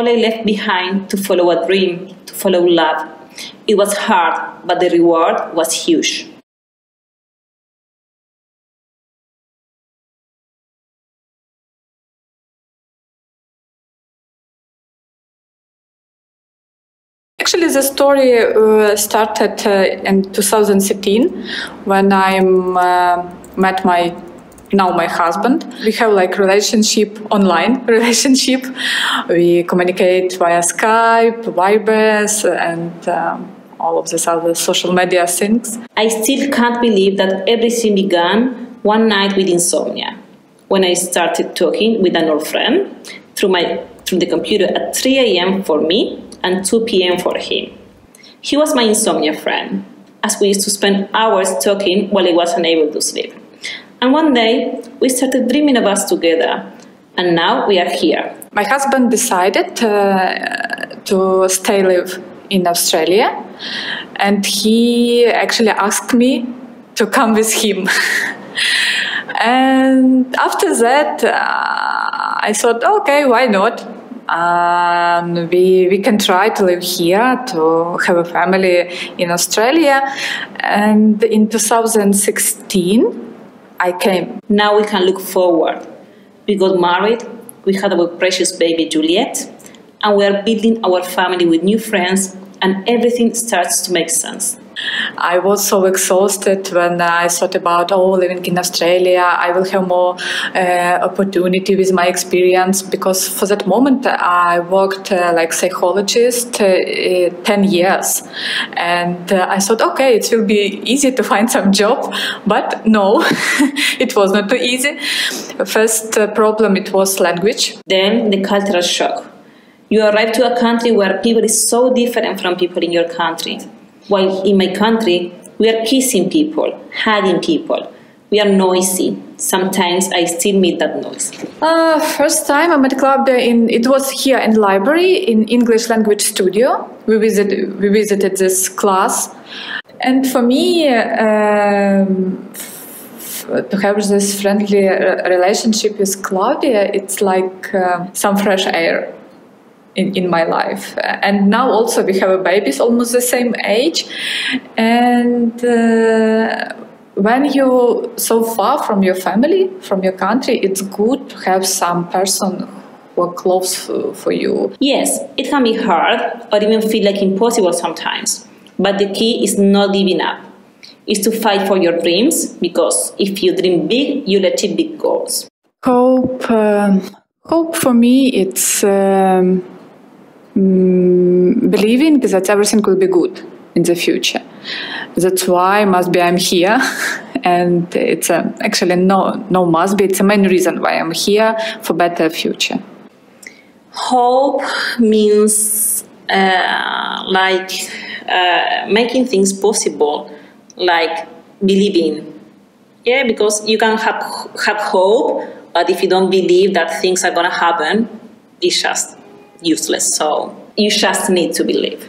I left behind to follow a dream, to follow love. It was hard, but the reward was huge. Actually, the story uh, started uh, in 2013 when I uh, met my now my husband. We have like relationship online relationship. We communicate via Skype, Vibers, and um, all of these other social media things. I still can't believe that everything began one night with insomnia when I started talking with an old friend through my through the computer at 3 a.m. for me and 2 p.m. for him. He was my insomnia friend, as we used to spend hours talking while I was unable to sleep. And one day, we started dreaming of us together, and now we are here. My husband decided uh, to stay live in Australia, and he actually asked me to come with him. and after that, uh, I thought, okay, why not? and we we can try to live here to have a family in Australia and in 2016 I came. Now we can look forward. We got married we had our precious baby Juliet and we are building our family with new friends and everything starts to make sense I was so exhausted when I thought about, oh, living in Australia, I will have more uh, opportunity with my experience because for that moment I worked uh, like psychologist uh, 10 years. And uh, I thought, okay, it will be easy to find some job, but no, it was not too easy. First uh, problem, it was language. Then the cultural shock. You arrive to a country where people is so different from people in your country while in my country, we are kissing people, hugging people. We are noisy. Sometimes I still meet that noise. Uh, first time I met Claudia in it was here in library in English language studio. We visited we visited this class, and for me. Um, to have this friendly relationship with Claudia, it's like uh, some fresh air in, in my life. And now also we have a babies almost the same age. And uh, when you so far from your family, from your country, it's good to have some person who are close for you. Yes, it can be hard or even feel like impossible sometimes. But the key is not giving up. Is to fight for your dreams because if you dream big, you'll achieve big goals. Hope, um, hope for me, it's um, believing that everything will be good in the future. That's why must be I'm here, and it's a, actually no no must be. It's a main reason why I'm here for better future. Hope means uh, like uh, making things possible, like believing. Yeah, because you can have have hope, but if you don't believe that things are gonna happen, it's just useless. So you just need to believe.